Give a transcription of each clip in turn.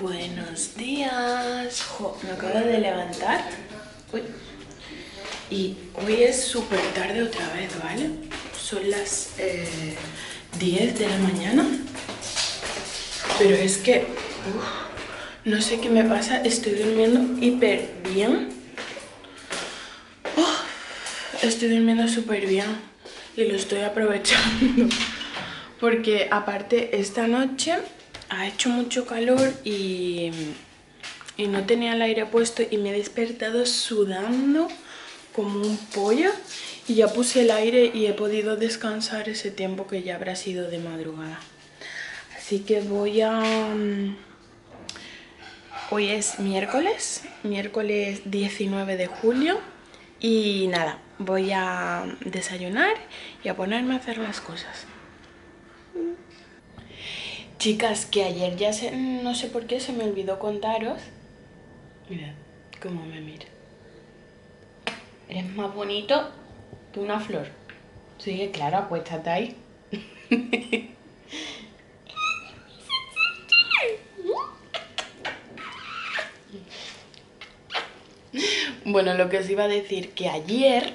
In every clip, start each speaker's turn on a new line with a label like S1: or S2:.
S1: Buenos días. Me acabo de levantar. Y hoy es súper tarde otra vez, ¿vale? Son las eh, 10 de la mañana. Pero es que... no sé qué me pasa. Estoy durmiendo hiper bien. Estoy durmiendo súper bien. Y lo estoy aprovechando. Porque aparte esta noche ha hecho mucho calor y, no tenía el aire puesto y me he despertado sudando como un pollo y ya puse el aire y he podido descansar ese tiempo que ya habrá sido de madrugada. Así que voy a... mm, Hoy es miércoles, miércoles 19 de julio y nada, voy a desayunar y a ponerme a hacer las cosas. Chicas, que ayer ya se, no sé por qué se me olvidó contaros. Mirad cómo me mira. Eres más bonito que una flor. Sí, claro, acuéstate ahí. Bueno, lo que os iba a decir, que ayer,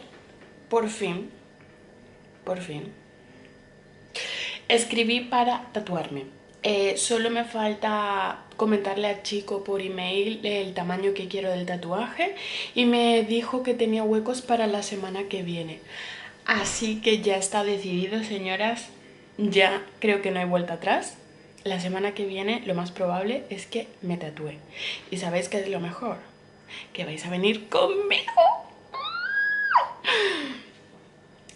S1: por fin, por fin, escribí para tatuarme. Eh, solo me falta comentarle al chico por email el tamaño que quiero del tatuaje y me dijo que tenía huecos para la semana que viene. Así que ya está decidido, señoras. Ya creo que no hay vuelta atrás. La semana que viene lo más probable es que me tatúe. ¿Y sabéis qué es lo mejor? Que vais a venir conmigo.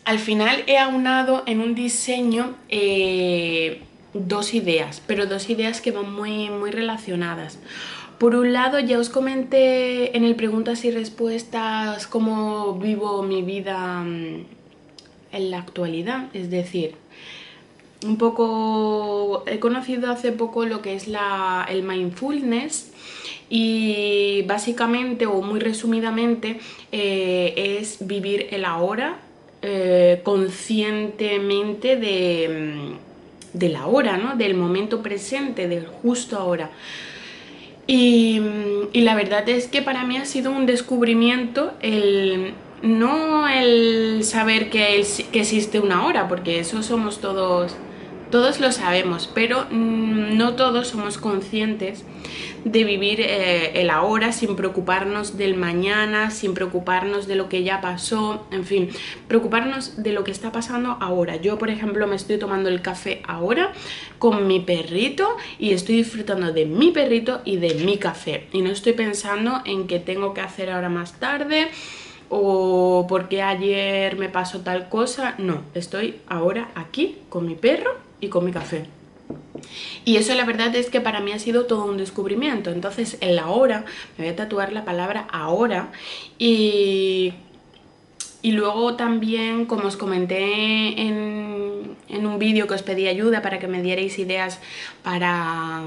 S1: Al final he aunado en un diseño eh, dos ideas, pero dos ideas que van muy, muy relacionadas. Por un lado, ya os comenté en el preguntas y respuestas cómo vivo mi vida mm, en la actualidad, es decir, un poco he conocido hace poco lo que es el mindfulness y básicamente o muy resumidamente eh, es vivir el ahora eh, conscientemente de, mm, de la hora, ¿no? del momento presente, del justo ahora. Y, la verdad es que para mí ha sido un descubrimiento el no el saber que existe una hora, porque eso somos todos, todos lo sabemos, pero mm, no todos somos conscientes de vivir eh, el ahora sin preocuparnos del mañana, sin preocuparnos de lo que ya pasó, en fin, preocuparnos de lo que está pasando ahora. Yo, por ejemplo, me estoy tomando el café ahora con mi perrito y estoy disfrutando de mi perrito y de mi café. Y no estoy pensando en qué tengo que hacer ahora más tarde o porque ayer me pasó tal cosa. No, estoy ahora aquí con mi perro y con mi café. Y eso la verdad es que para mí ha sido todo un descubrimiento. Entonces, en la hora, me voy a tatuar la palabra ahora y, y luego también, como os comenté en, en un vídeo que os pedí ayuda para que me dierais ideas para,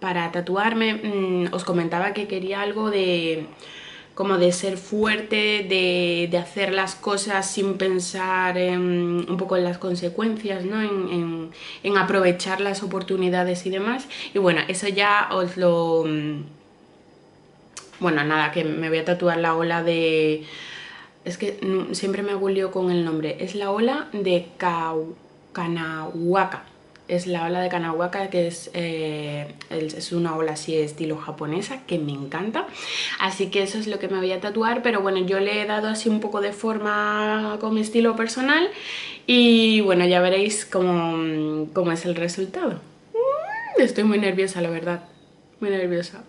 S1: para tatuarme, mm, os comentaba que quería algo de como de ser fuerte, de, de hacer las cosas sin pensar en- un poco en las consecuencias, ¿no? En, en- en aprovechar las oportunidades y demás. Y bueno, eso ya os lo... mm, Bueno, nada, que me voy a tatuar la ola de... Es que mm, siempre me hago un lío con el nombre. Es la ola de Kau- Kanawaka. Es la ola de Kanawaka, que es, eh, es una ola así estilo japonesa, que me encanta. Así que eso es lo que me voy a tatuar, pero bueno, yo le he dado así un poco de forma con mi estilo personal y bueno, ya veréis cómo, cómo es el resultado. Mm, Estoy muy nerviosa, la verdad. Muy nerviosa.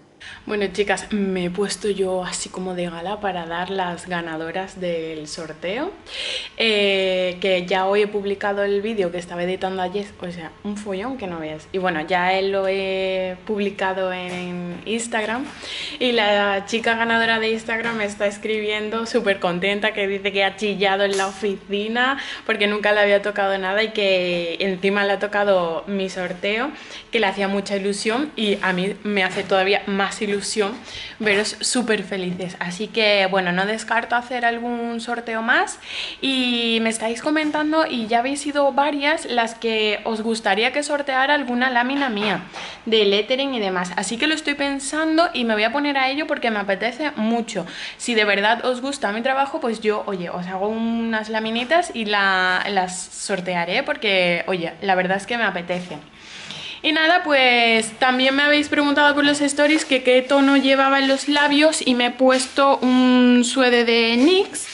S1: Bueno, chicas, me he puesto yo así como de gala para dar las ganadoras del sorteo. Eh, que ya hoy he publicado el vídeo que estaba editando ayer, o sea, un follón que no veas. Y bueno, ya lo he publicado en Instagram. Y la chica ganadora de Instagram me está escribiendo súper contenta que dice que ha chillado en la oficina porque nunca le había tocado nada y que encima le ha tocado mi sorteo, que le hacía mucha ilusión y a mí me hace todavía más ilusión veros súper felices. Así que bueno, no descarto hacer algún sorteo más y me estáis comentando y ya habéis sido varias las que os gustaría que sorteara alguna lámina mía de lettering y demás. Así que lo estoy pensando y me voy a poner a ello porque me apetece mucho. Si de verdad os gusta mi trabajo, pues yo, oye, os hago unas laminitas y las sortearé porque, oye, la verdad es que me apetece. Y nada, pues también me habéis preguntado por los stories que qué tono llevaba en los labios y me he puesto un suede de NYX,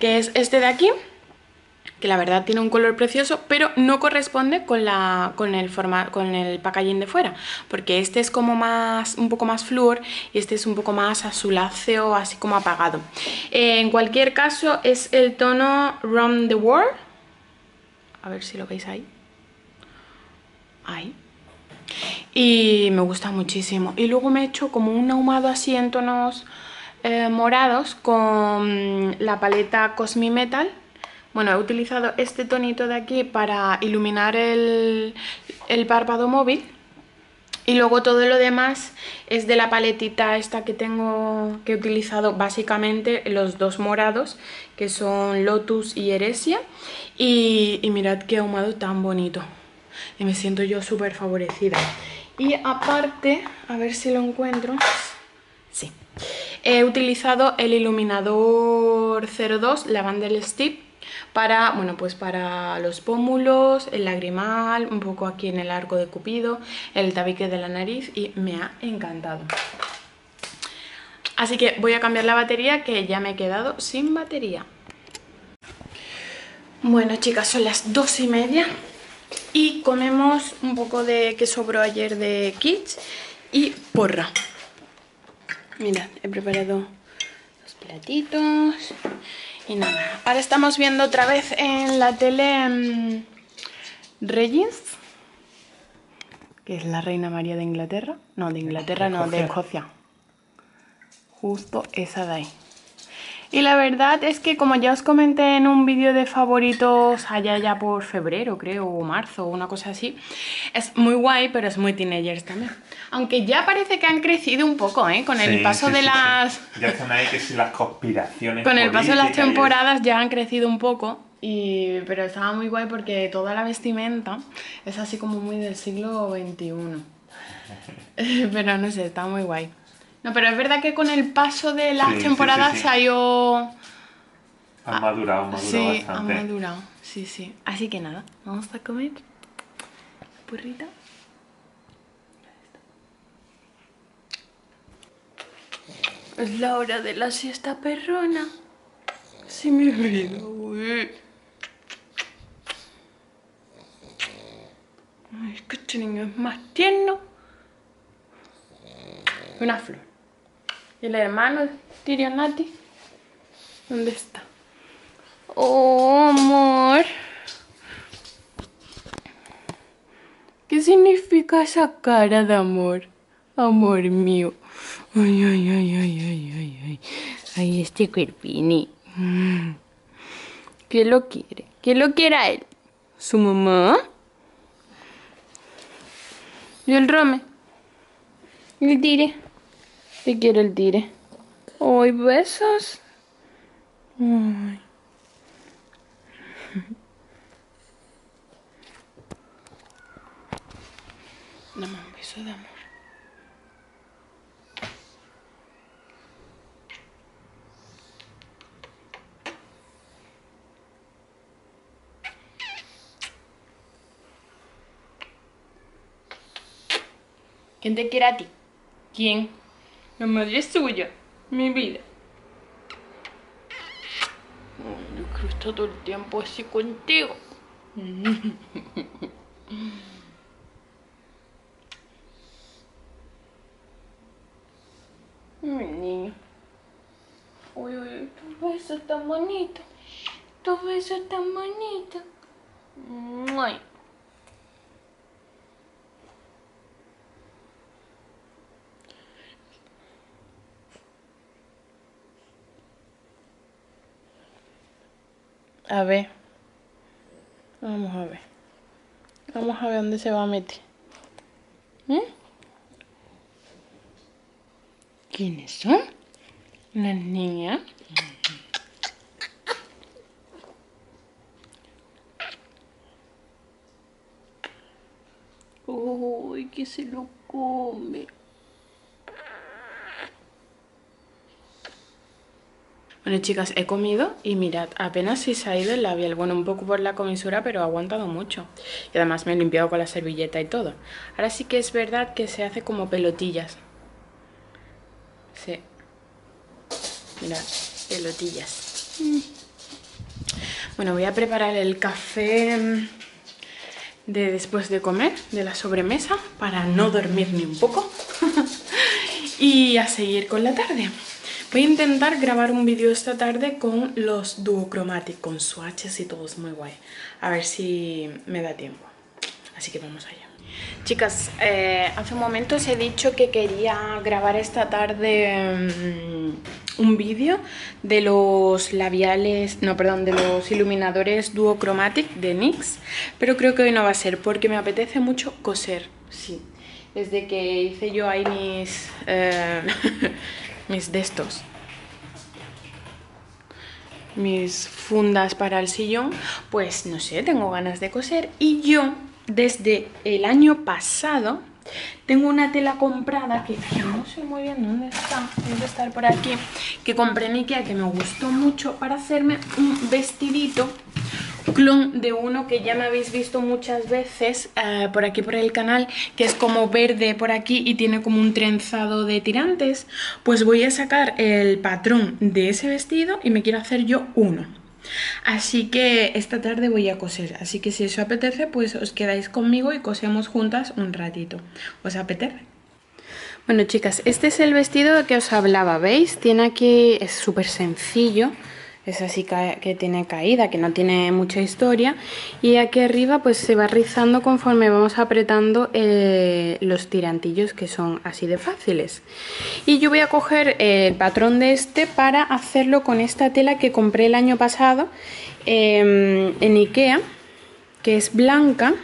S1: que es este de aquí, que la verdad tiene un color precioso, pero no corresponde con, la, con, el, forma, con el packaging de fuera, porque este es como más, un poco más flúor y este es un poco más azuláceo, así como apagado. En cualquier caso es el tono Round the World, a ver si lo veis ahí, ahí, y me gusta muchísimo. Y luego me he hecho como un ahumado así en tonos eh, morados con la paleta Cosmi Metal. Bueno, he utilizado este tonito de aquí para iluminar el, el párpado móvil. Y luego todo lo demás es de la paletita esta que tengo, que he utilizado básicamente los dos morados, que son Lotus y Heresia. Y, y mirad qué ahumado tan bonito. Y me siento yo súper favorecida. Y aparte, a ver si lo encuentro. Sí. He utilizado el iluminador 02 Lavandel Stick para, bueno, pues para los pómulos, el lagrimal, un poco aquí en el arco de cupido, el tabique de la nariz y me ha encantado. Así que voy a cambiar la batería que ya me he quedado sin batería. Bueno chicas, son las dos y media y comemos un poco de que sobró ayer de Kids y porra. Mirad, he preparado los platitos y nada. Ahora estamos viendo otra vez en la tele um, Regis, que es la reina María de Inglaterra. No, de Inglaterra, no, de Escocia. Justo esa de ahí. Y la verdad es que como ya os comenté en un vídeo de favoritos allá ya por febrero creo, o marzo, o una cosa así, es muy guay, pero es muy teenagers también. Aunque ya parece que han crecido un poco, ¿eh? Con el paso de las...
S2: Ya están ahí que si las conspiraciones
S1: Con el paso de las temporadas ya han crecido un poco. Y, pero estaba muy guay porque toda la vestimenta es así como muy del siglo XXI. pero no sé, está muy guay. No, pero es verdad que con el paso de las temporadas se ha ido...
S2: Han madurado, han madurado
S1: sí,
S2: bastante.
S1: han madurado, sí, sí. Así que nada, vamos a comer purrita. Es la hora de la siesta perrona. Sí, mi vida, uy. Ay, es que este niño es más tierno. Una flor. ¿Y el hermano Tirionati? ¿Dónde está? Oh, amor. ¿Qué significa esa cara de amor? Amor mío. Ay, ay, ay, ay, ay, ay, ay. Ay, este cuerpini. ¿Qué lo quiere? ¿Qué lo quiere a él? ¿Su mamá? ¿Y el Rome? ¿Y el Tire? ¿Qué quiere el Tire? ¡Ay, besos! Ay. Dame un beso de amor. ¿Quién te quiere a ti? ¿Quién? La madre es suya, mi vida. Ay, yo quiero estar todo el tiempo así contigo. Mi niño. Uy, uy, tu beso tan bonito. Tu beso tan bonito. Ay. A ver. Vamos a ver. Vamos a ver dónde se va a meter. ¿Eh? ¿Quiénes son? ¿Las niñas? ¡Uy, que se lo come! Bueno chicas, he comido y mirad, apenas si se ha ido el labial. Bueno, un poco por la comisura, pero ha aguantado mucho. Y además me he limpiado con la servilleta y todo. Ahora sí que es verdad que se hace como pelotillas. Sí. Mirad, pelotillas. Bueno, voy a preparar el café de después de comer, de la sobremesa, para no dormir ni un poco. y a seguir con la tarde. Voy a intentar grabar un vídeo esta tarde con los Duochromatic, con swatches y todo, es muy guay. A ver si me da tiempo. Así que vamos allá. Chicas, eh, hace un momento os he dicho que quería grabar esta tarde mm, un vídeo de los labiales, no, perdón, de los iluminadores Duochromatic de NYX, pero creo que hoy no va a ser porque me apetece mucho coser, sí. Desde que hice yo ahí mis... Eh, mis de estos. Mis fundas para el sillón pues no sé, tengo ganas de coser. Y yo desde el año pasado tengo una tela comprada que no sé muy bien dónde está, debe estar por aquí que compré en Ikea que me gustó mucho para hacerme un vestidito clon de uno que ya me habéis visto muchas veces eh, por aquí por el canal, que es como verde por aquí y tiene como un trenzado de tirantes, pues voy a sacar el patrón de ese vestido y me quiero hacer yo uno. Así que esta tarde voy a coser, así que si os apetece, pues os quedáis conmigo y cosemos juntas un ratito. ¿Os apetece? Bueno chicas, este es el vestido que os hablaba, ¿veis? Tiene aquí, es súper sencillo, es así que tiene caída, que no tiene mucha historia y aquí arriba pues se va rizando conforme vamos apretando eh, los tirantillos que son así de fáciles. Y yo voy a coger el patrón de este para hacerlo con esta tela que compré el año pasado em, en Ikea que es blanca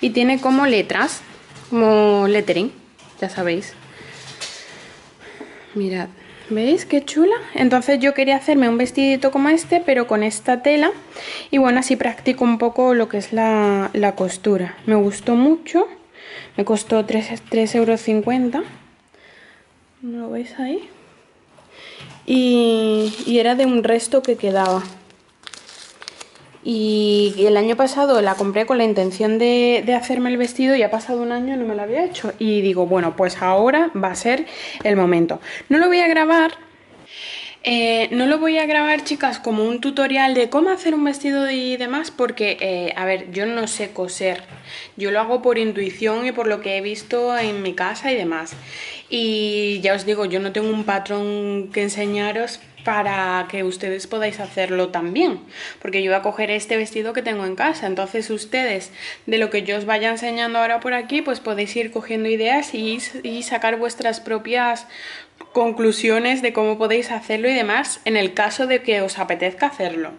S1: y tiene como letras como lettering, ya sabéis. Mirad ¿Veis qué chula? Entonces yo quería hacerme un vestidito como este, pero con esta tela. Y bueno, así practico un poco lo que es la, costura. Me gustó mucho. Me costó 3,50 euros. ¿No lo veis ahí? Y, y era de un resto que quedaba y el año pasado la compré con la intención de, hacerme el vestido y ha pasado un año y no me lo había hecho. Y digo bueno pues ahora va a ser el momento. No lo voy a grabar eh, no lo voy a grabar, chicas, como un tutorial de cómo hacer un vestido y demás, porque, eh, a ver, yo no sé coser. Yo lo hago por intuición y por lo que he visto en mi casa y demás. Y ya os digo, yo no tengo un patrón que enseñaros para que ustedes podáis hacerlo también, porque yo voy a coger este vestido que tengo en casa, entonces ustedes de lo que yo os vaya enseñando ahora por aquí, pues podéis ir cogiendo ideas y, y sacar vuestras propias conclusiones de cómo podéis hacerlo y demás en el caso de que os apetezca hacerlo.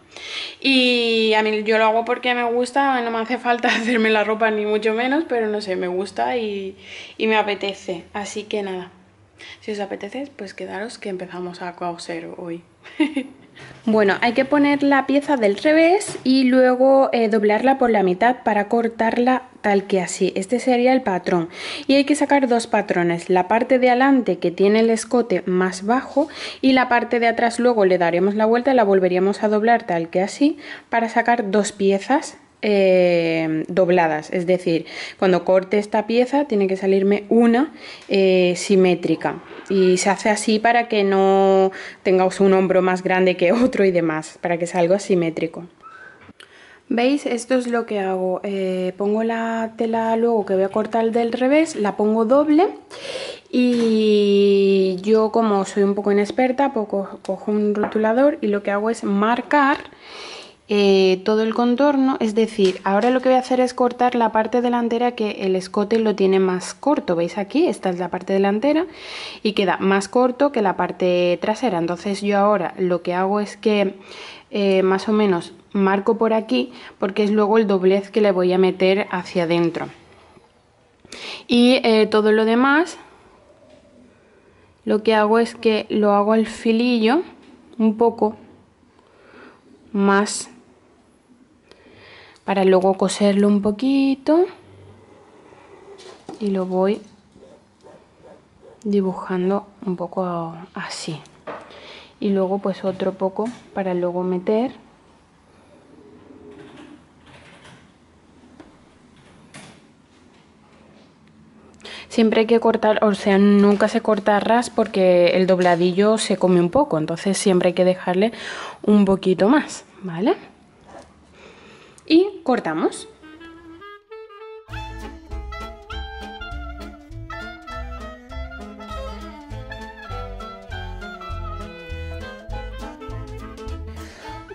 S1: Y a mí yo lo hago porque me gusta, no me hace falta hacerme la ropa ni mucho menos, pero no sé, me gusta y, y me apetece. Así que nada, si os apetece, pues quedaros que empezamos a coser hoy. bueno, hay que poner la pieza del revés y luego eh, doblarla por la mitad para cortarla tal que así. Este sería el patrón. Y hay que sacar dos patrones. La parte de adelante que tiene el escote más bajo y la parte de atrás luego le daremos la vuelta y la volveríamos a doblar tal que así para sacar dos piezas eh, dobladas, es decir, cuando corte esta pieza tiene que salirme una eh, simétrica y se hace así para que no tengáis un hombro más grande que otro y demás, para que salga simétrico. ¿Veis? Esto es lo que hago. Eh, pongo la tela luego que voy a cortar del revés, la pongo doble y yo como soy un poco inexperta, poco, cojo un rotulador y lo que hago es marcar eh, todo el contorno, es decir, ahora lo que voy a hacer es cortar la parte delantera que el escote lo tiene más corto, veis aquí, esta es la parte delantera y queda más corto que la parte trasera, entonces yo ahora lo que hago es que eh, más o menos marco por aquí porque es luego el doblez que le voy a meter hacia adentro. Y eh, todo lo demás lo que hago es que lo hago al filillo un poco más para luego coserlo un poquito. Y lo voy dibujando un poco así. Y luego pues otro poco para luego meter. Siempre hay que cortar, o sea, nunca se corta ras porque el dobladillo se come un poco, entonces siempre hay que dejarle un poquito más, ¿vale? Y cortamos.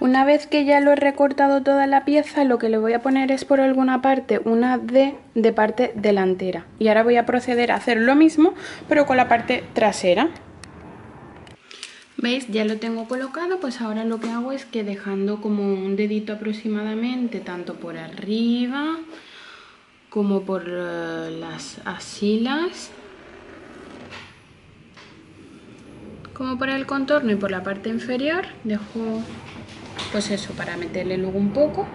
S1: Una vez que ya lo he recortado toda la pieza, lo que le voy a poner es por alguna parte una D de parte delantera. Y ahora voy a proceder a hacer lo mismo, pero con la parte trasera. ¿Veis? Ya lo tengo colocado, pues ahora lo que hago es que dejando como un dedito aproximadamente, tanto por arriba como por eh, las asilas, como por el contorno y por la parte inferior, dejo pues eso, para meterle luego un poco.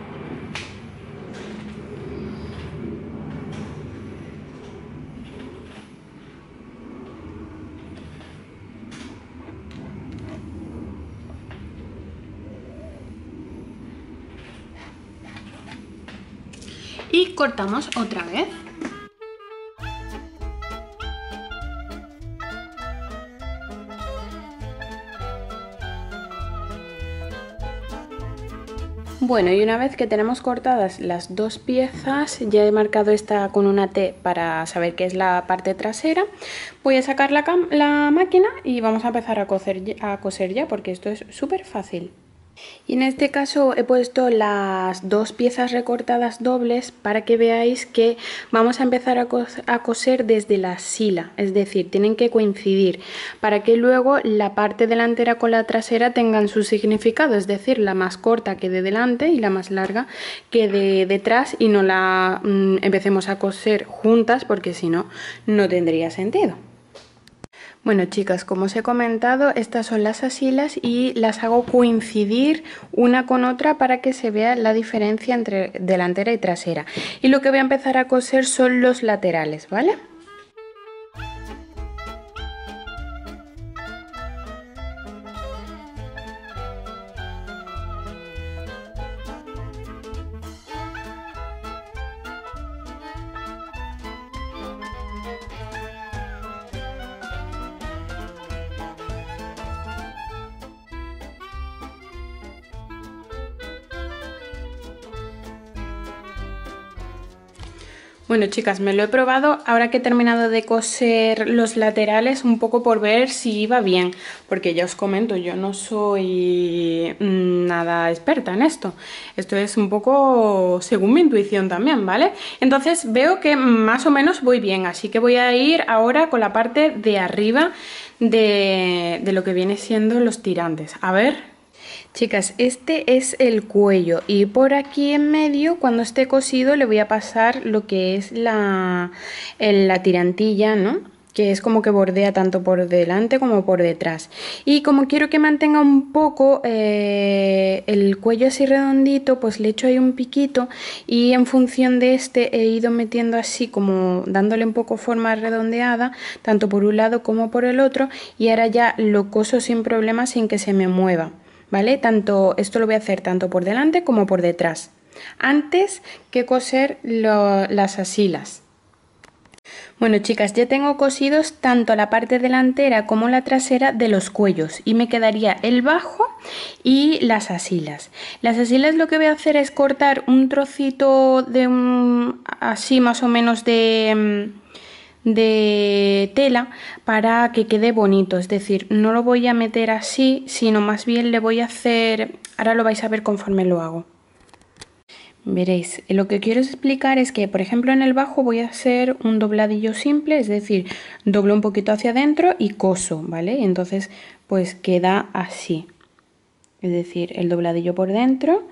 S1: Cortamos otra vez. Bueno, y una vez que tenemos cortadas las dos piezas, ya he marcado esta con una T para saber que es la parte trasera, voy a sacar la, la máquina y vamos a empezar a coser, a coser ya porque esto es súper fácil. Y en este caso he puesto las dos piezas recortadas dobles para que veáis que vamos a empezar a, coser desde la sila, es decir, tienen que coincidir para que luego la parte delantera con la trasera tengan su significado, es decir, la más corta que de delante y la más larga que de detrás y no la mm, empecemos a coser juntas porque si no, no tendría sentido. Bueno chicas, como os he comentado, estas son las asilas y las hago coincidir una con otra para que se vea la diferencia entre delantera y trasera. Y lo que voy a empezar a coser son los laterales, ¿vale? Bueno chicas, me lo he probado. Ahora que he terminado de coser los laterales un poco por ver si iba bien. Porque ya os comento, yo no soy mm, nada experta en esto. Esto es un poco según mi intuición también, ¿vale? Entonces veo que más o menos voy bien, así que voy a ir ahora con la parte de arriba de, de lo que viene siendo los tirantes, a ver Chicas, este es el cuello y por aquí en medio, cuando esté cosido, le voy a pasar lo que es la, la tirantilla, ¿no? que es como que bordea tanto por delante como por detrás. Y como quiero que mantenga un poco eh, el cuello así redondito, pues le echo ahí un piquito y en función de este he ido metiendo así como dándole un poco forma redondeada, tanto por un lado como por el otro y ahora ya lo coso sin problema sin que se me mueva. ¿Vale? Tanto, esto lo voy a hacer tanto por delante como por detrás, antes que coser las asilas. Bueno chicas, ya tengo cosidos tanto la parte delantera como la trasera de los cuellos y me quedaría el bajo y las asilas. Las asilas lo que voy a hacer es cortar un trocito de un, así más o menos de mm, de tela para que quede bonito, es decir, no lo voy a meter así, sino más bien le voy a hacer, ahora lo vais a ver conforme lo hago. Veréis, lo que quiero explicar es que, por ejemplo, en el bajo voy a hacer un dobladillo simple, es decir, doblo un poquito hacia adentro y coso, ¿vale? Entonces, pues queda así. Es decir, el dobladillo por dentro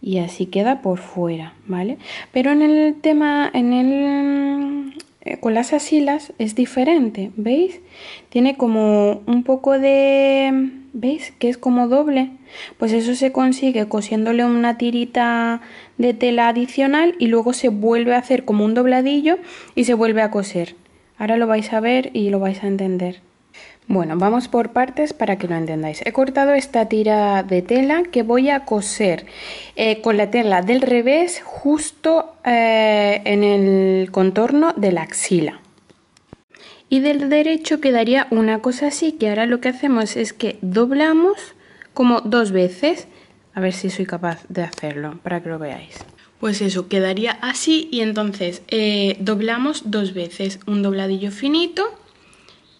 S1: y así queda por fuera, ¿vale? Pero en el tema, en el con las asilas es diferente, ¿veis? Tiene como un poco de... ¿Veis? Que es como doble. Pues eso se consigue cosiéndole una tirita de tela adicional y luego se vuelve a hacer como un dobladillo y se vuelve a coser. Ahora lo vais a ver y lo vais a entender. Bueno, vamos por partes para que lo entendáis. He cortado esta tira de tela que voy a coser eh, con la tela del revés justo eh, en el contorno de la axila. Y del derecho quedaría una cosa así, que ahora lo que hacemos es que doblamos como dos veces. A ver si soy capaz de hacerlo para que lo veáis. Pues eso, quedaría así y entonces eh, doblamos dos veces. Un dobladillo finito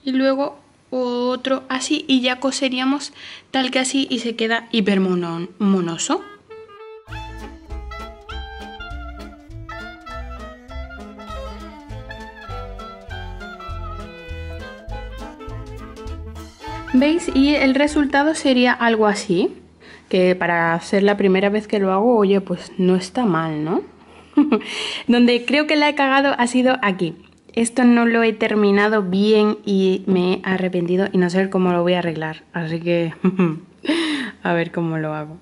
S1: y luego otro así y ya coseríamos tal que así y se queda hiper monoso. ¿Veis? Y el resultado sería algo así, que para ser la primera vez que lo hago, oye, pues no está mal, ¿no? Donde creo que la he cagado ha sido aquí esto no lo he terminado bien y me he arrepentido y no sé cómo lo voy a arreglar. Así que a ver cómo lo hago.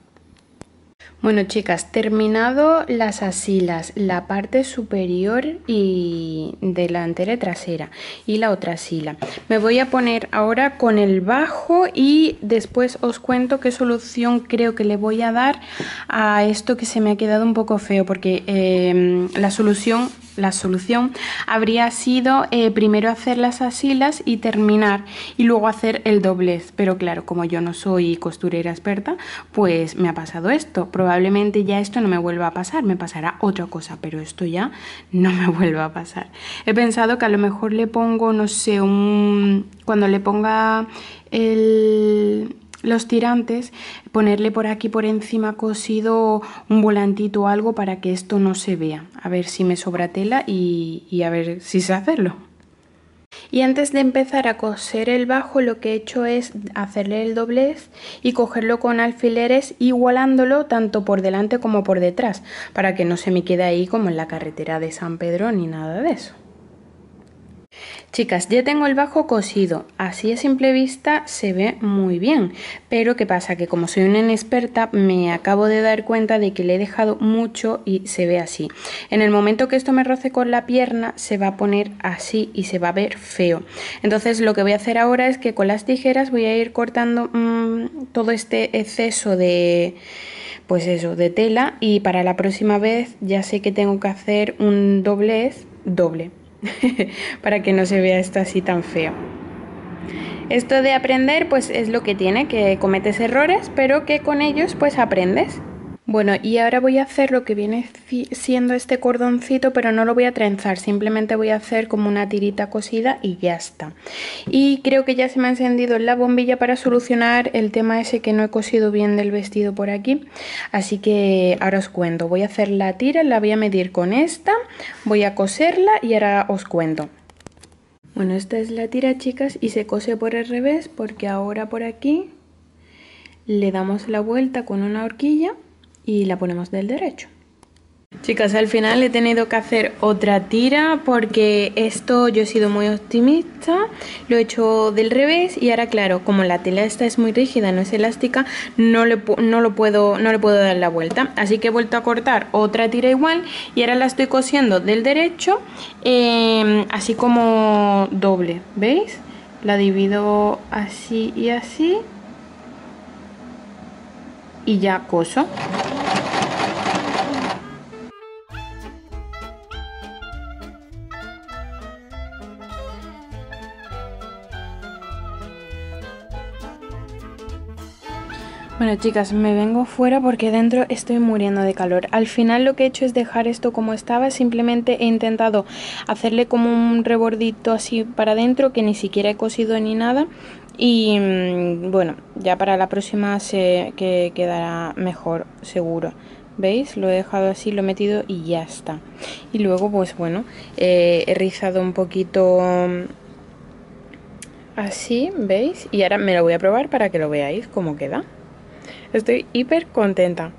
S1: Bueno chicas, terminado las asilas, la parte superior y delantera y trasera y la otra asila. Me voy a poner ahora con el bajo y después os cuento qué solución creo que le voy a dar a esto que se me ha quedado un poco feo porque eh, la solución la solución habría sido eh, primero hacer las asilas y terminar y luego hacer el doblez. Pero claro como yo no soy costurera experta pues me ha pasado esto. Probablemente ya esto no me vuelva a pasar me pasará otra cosa pero esto ya no me vuelva a pasar. He pensado que a lo mejor le pongo no sé un cuando le ponga el los tirantes, ponerle por aquí por encima cosido un volantito o algo para que esto no se vea. A ver si me sobra tela y, a ver si sé hacerlo. Y antes de empezar a coser el bajo lo que he hecho es hacerle el doblez y cogerlo con alfileres igualándolo tanto por delante como por detrás para que no se me quede ahí como en la carretera de San Pedro ni nada de eso. Chicas, ya tengo el bajo cosido, así a simple vista se ve muy bien, pero ¿qué pasa? Que como soy una inexperta me acabo de dar cuenta de que le he dejado mucho y se ve así. En el momento que esto me roce con la pierna se va a poner así y se va a ver feo. Entonces lo que voy a hacer ahora es que con las tijeras voy a ir cortando mmm, todo este exceso de pues eso, de tela y para la próxima vez ya sé que tengo que hacer un doblez doble para que no se vea esto así tan feo. Esto de aprender pues es lo que tiene, que cometes errores, pero que con ellos pues aprendes. Bueno, y ahora voy a hacer lo que viene siendo este cordoncito, pero no lo voy a trenzar, simplemente voy a hacer como una tirita cosida y ya está. Y creo que ya se me ha encendido la bombilla para solucionar el tema ese que no he cosido bien del vestido por aquí. Así que ahora os cuento, voy a hacer la tira, la voy a medir con esta, voy a coserla y ahora os cuento. Bueno, esta es la tira, chicas, y se cose por el revés porque ahora por aquí le damos la vuelta con una horquilla y la ponemos del derecho. Chicas, al final he tenido que hacer otra tira porque esto yo he sido muy optimista, lo he hecho del revés y ahora claro, como la tela esta es muy rígida, no es elástica, no le, lo puedo, no le puedo dar la vuelta. Así que he vuelto a cortar otra tira igual y ahora la estoy cosiendo del derecho, em, así como doble, ¿veis? La divido así y así y ya coso. Bueno chicas, me vengo fuera porque dentro estoy muriendo de calor. Al final lo que he hecho es dejar esto como estaba, simplemente he intentado hacerle como un rebordito así para adentro que ni siquiera he cosido ni nada. Y mm, bueno, ya para la próxima se que quedará mejor, seguro. ¿Veis? Lo he dejado así, lo he metido y ya está. Y luego pues bueno, eh, he rizado un poquito mm, así, ¿veis? Y ahora me lo voy a probar para que lo veáis cómo queda. Estoy hiper contenta.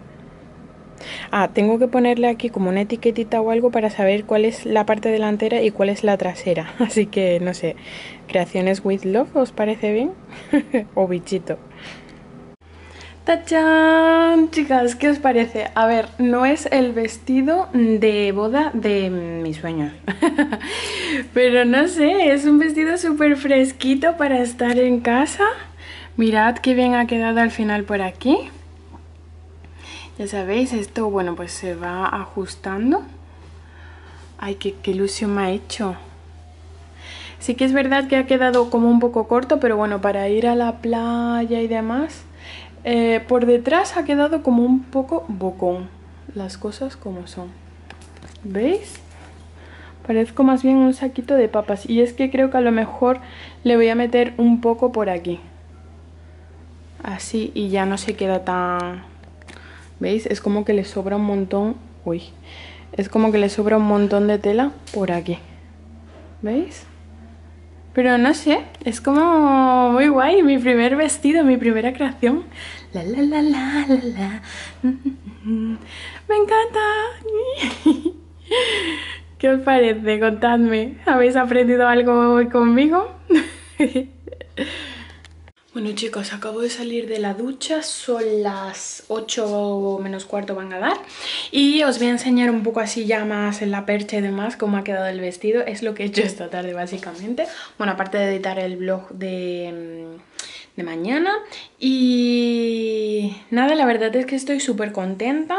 S1: Ah, tengo que ponerle aquí como una etiquetita o algo para saber cuál es la parte delantera y cuál es la trasera. Así que, no sé, creaciones with love, ¿os parece bien? o bichito. ¡Tachán! Chicas, ¿qué os parece? A ver, no es el vestido de boda de mis sueños. Pero no sé, es un vestido súper fresquito para estar en casa. Mirad qué bien ha quedado al final por aquí. Ya sabéis, esto, bueno, pues se va ajustando. Ay, qué, qué ilusión me ha hecho. Sí que es verdad que ha quedado como un poco corto, pero bueno, para ir a la playa y demás eh, por detrás ha quedado como un poco bocón. Las cosas como son. ¿Veis? Parezco más bien un saquito de papas. Y es que creo que a lo mejor le voy a meter un poco por aquí. Así y ya no se queda tan... ¿Veis? Es como que le sobra un montón... Uy. Es como que le sobra un montón de tela por aquí. ¿Veis? Pero no sé, es como muy guay, mi primer vestido, mi primera creación. La la la la la la. Me encanta. ¿Qué os parece? Contadme. ¿Habéis aprendido algo hoy conmigo? Bueno chicos, acabo de salir de la ducha, son las 8 menos cuarto van a dar y os voy a enseñar un poco así ya más en la percha y demás cómo ha quedado el vestido, es lo que he hecho esta tarde básicamente, bueno aparte de editar el vlog de, mm, de mañana y nada, la verdad es que estoy súper contenta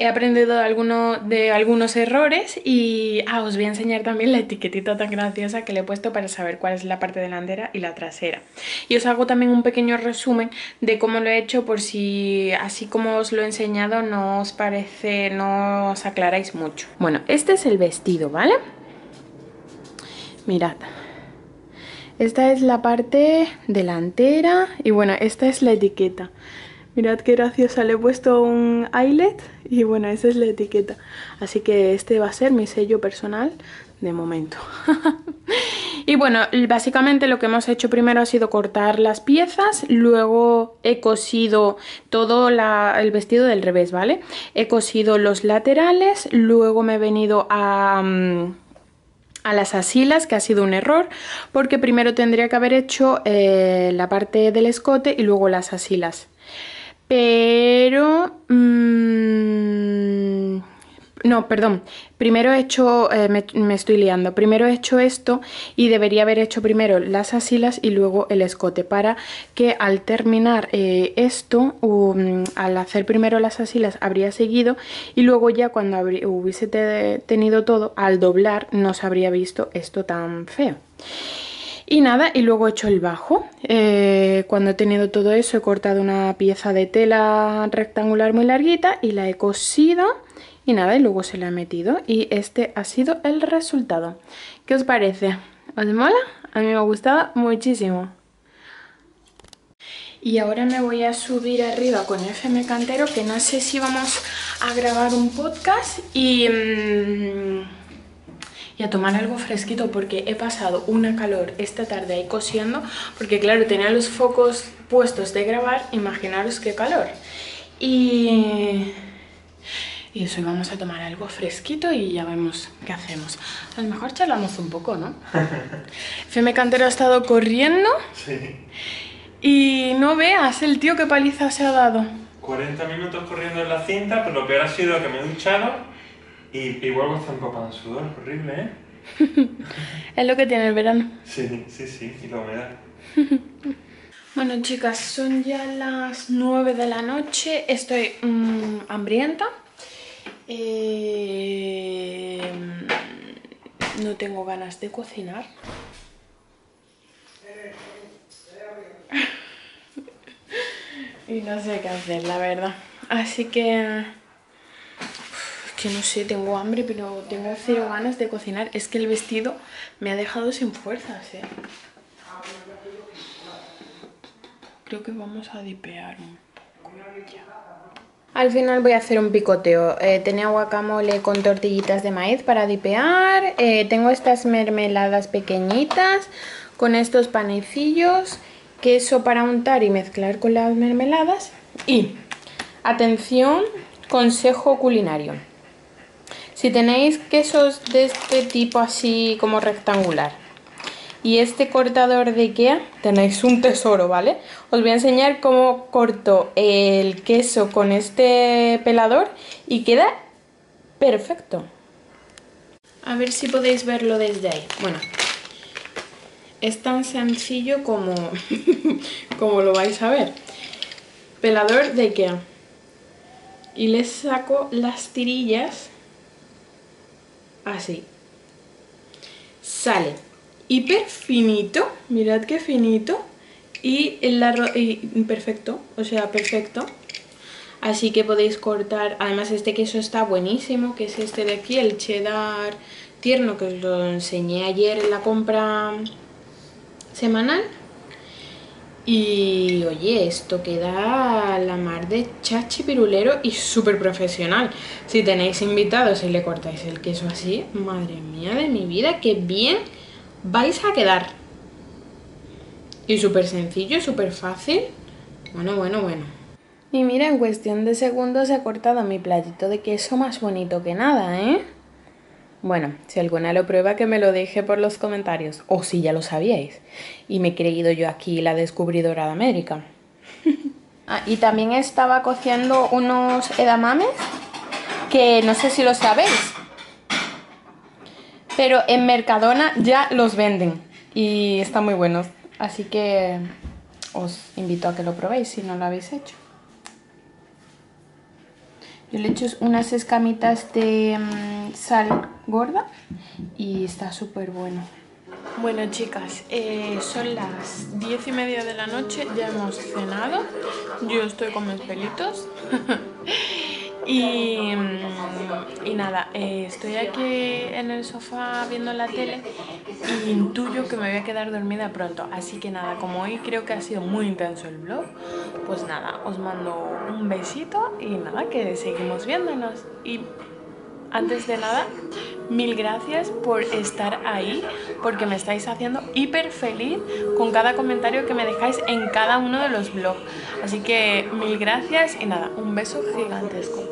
S1: he aprendido de, de algunos errores y ah, os voy a enseñar también la etiquetita tan graciosa que le he puesto para saber cuál es la parte delantera y la trasera. Y os hago también un pequeño resumen de cómo lo he hecho por si así como os lo he enseñado no os parece, no os aclaráis mucho. Bueno, este es el vestido, ¿vale? Mirad. Esta es la parte delantera y bueno, esta es la etiqueta. Mirad qué graciosa, le he puesto un eyelet y bueno, esa es la etiqueta. Así que este va a ser mi sello personal de momento. y bueno, básicamente lo que hemos hecho primero ha sido cortar las piezas, luego he cosido todo el vestido del revés, ¿vale? He cosido los laterales, luego me he venido a... Mm, a las asilas, que ha sido un error, porque primero tendría que haber hecho eh, la parte del escote y luego las asilas. Pero... Mmm, no, perdón. Primero he hecho... Eh, me, estoy liando. Primero he hecho esto y debería haber hecho primero las asilas y luego el escote. Para que al terminar eh, esto, um, al hacer primero las asilas habría seguido y luego ya cuando hubiese tenido todo, al doblar no se habría visto esto tan feo. Y nada, y luego he hecho el bajo. Eh, cuando he tenido todo eso he cortado una pieza de tela rectangular muy larguita y la he cosido. Y nada, y luego se la he metido. Y este ha sido el resultado. ¿Qué os parece? ¿Os mola? A mí me ha gustado muchísimo. Y ahora me voy a subir arriba con FM Cantero, que no sé si vamos a grabar un podcast y... Mm, y a tomar algo fresquito porque he pasado una calor esta tarde ahí cosiendo porque claro, tenía los focos puestos de grabar, imaginaros qué calor. Y, y eso, y vamos a tomar algo fresquito y ya vemos qué hacemos. A lo mejor charlamos un poco, ¿no? Feme Cantero ha estado corriendo sí. y no veas el tío qué paliza se ha dado.
S2: 40 minutos corriendo en la cinta, pero lo peor ha sido que me he duchado y igual está empapado en sudor, horrible, ¿eh?
S1: es lo que tiene el verano.
S2: Sí, sí, sí, y la humedad.
S1: bueno, chicas, son ya las 9 de la noche. Estoy mm, hambrienta. Eh, no tengo ganas de cocinar. y no sé qué hacer, la verdad. Así que que no sé, tengo hambre, pero tengo cero ganas de cocinar. Es que el vestido me ha dejado sin fuerzas, ¿eh? Creo que vamos a dipear un poco Al final voy a hacer un picoteo. Eh, tenía guacamole con tortillitas de maíz para dipear. Eh, tengo estas mermeladas pequeñitas con estos panecillos, queso para untar y mezclar con las mermeladas. Y, atención, consejo culinario. Si tenéis quesos de este tipo así como rectangular y este cortador de Ikea, tenéis un tesoro, ¿vale? Os voy a enseñar cómo corto el queso con este pelador y queda perfecto. A ver si podéis verlo desde ahí. Bueno, es tan sencillo como, como lo vais a ver. Pelador de Ikea. Y le saco las tirillas así. Sale hiper finito, mirad qué finito. Y, el y perfecto, o sea, perfecto. Así que podéis cortar, además este queso está buenísimo, que es este de aquí, el cheddar tierno, que os lo enseñé ayer en la compra semanal. Y oye, esto queda la mar de chachi pirulero y súper profesional. Si tenéis invitados y le cortáis el queso así, madre mía de mi vida, qué bien vais a quedar. Y súper sencillo, súper fácil. Bueno, bueno, bueno. Y mira, en cuestión de segundos he cortado mi platito de queso más bonito que nada, ¿eh? Bueno, si alguna lo prueba que me lo deje por los comentarios, o si ya lo sabíais, y me he creído yo aquí la descubridora de América. ah, y también estaba cociendo unos edamames, que no sé si lo sabéis, pero en Mercadona ya los venden y están muy buenos, así que os invito a que lo probéis si no lo habéis hecho. Yo le he hecho unas escamitas de mm, sal gorda y está súper bueno. Bueno chicas, eh, son las diez y media de la noche, ya hemos cenado, yo estoy con mis pelitos y, mm, y, nada, eh, estoy aquí en el sofá viendo la tele y intuyo que me voy a quedar dormida pronto, así que nada, como hoy creo que ha sido muy intenso el vlog, pues nada, os mando un besito y nada, que seguimos viéndonos. Y antes de nada, mil gracias por estar ahí, porque me estáis haciendo hiper feliz con cada comentario que me dejáis en cada uno de los vlogs. Así que mil gracias y nada, un beso gigantesco.